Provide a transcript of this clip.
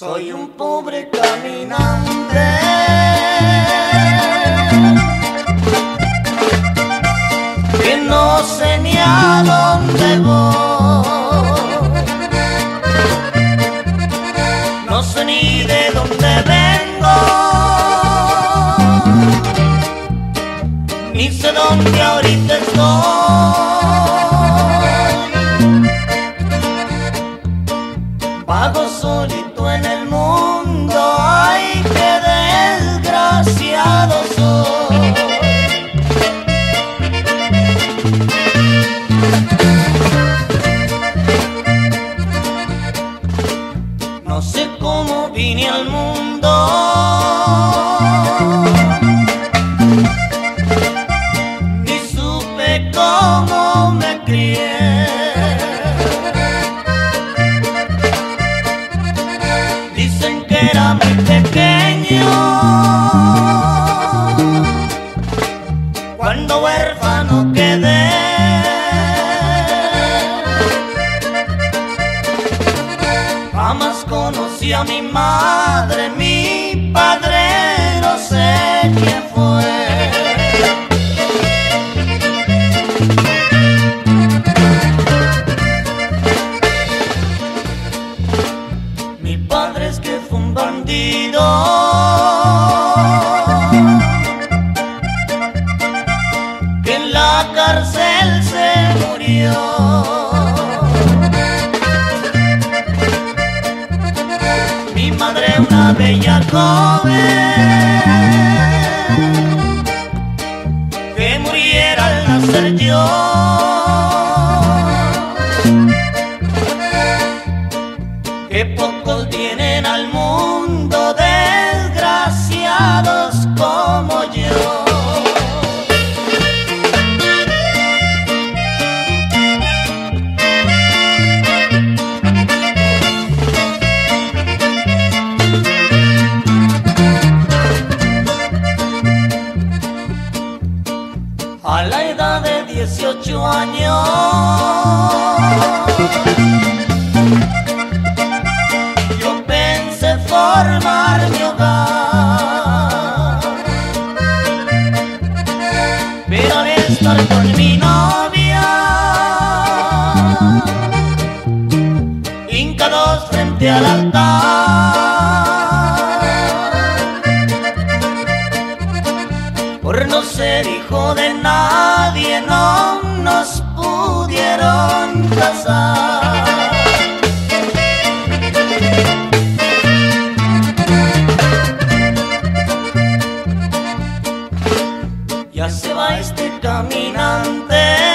Soy un pobre caminante. Que no sé ni a dónde voy. No sé ni de dónde vengo. Ni sé dónde ahorita estoy. Solito en el mundo, ay, qué desgraciado soy. No sé cómo vine al mundo. Ni supe cómo era muy pequeño cuando huérfano quedé. Jamás conocí a mi madre, mi padre no sé quién Que en la cárcel se murió. Mi madre una bella joven. Que pocos vienen al mundo desgraciados como yo. A la edad de 18 años con mi novia, hincados frente al altar, por no ser hijo de nadie, no nos pudieron casar. Ya se va este caminante.